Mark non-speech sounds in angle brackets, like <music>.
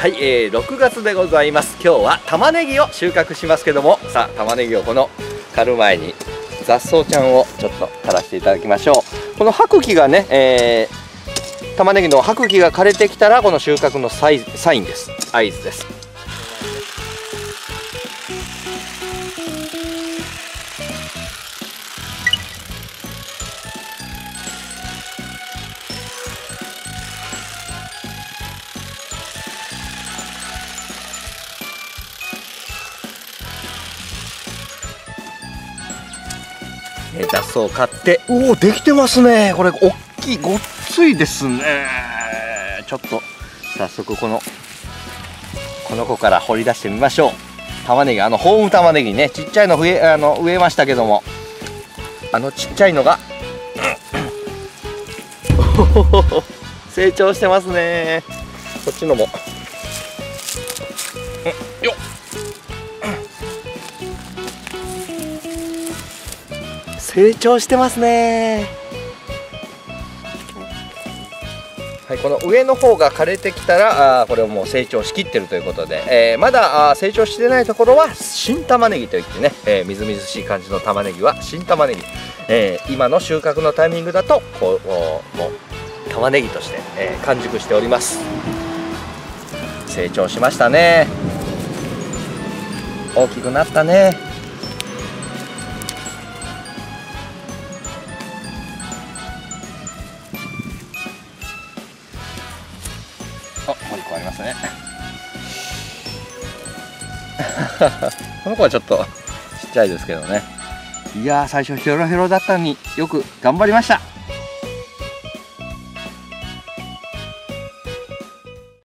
はい、えー、6月でございます。今日は玉ねぎを収穫しますけども。さあ玉ねぎをこの刈る前に雑草ちゃんをちょっと刈らせていただきましょう。この白木がね、えー、玉ねぎの白木が枯れてきたらこの収穫のサイサインです。合図です。え雑草を買って。おおできてますね。これ大きいごっついですね。ちょっと早速このこの子から掘り出してみましょう。玉ねぎあのホーム玉ねぎね。ちっちゃいの植えあの植えましたけども。あのちっちゃいのが <laughs> 成長してますね。こっちのも。よっ。成長してますね。はい、この上の方が枯れてきたらあこれをもう成長しきってるということで、えー、まだ成長してないところは新玉ねぎといってね、えー、みずみずしい感じの玉ねぎは新玉ねぎ、えー、今の収穫のタイミングだとこうもう玉ねぎとして、え完熟しております。成長しましたね。大きくなったね。あ、もう一個ありますね。<laughs> この子はちょっとちっちゃいですけどね。いやー、最初ヘロヘロだったのによく頑張りました。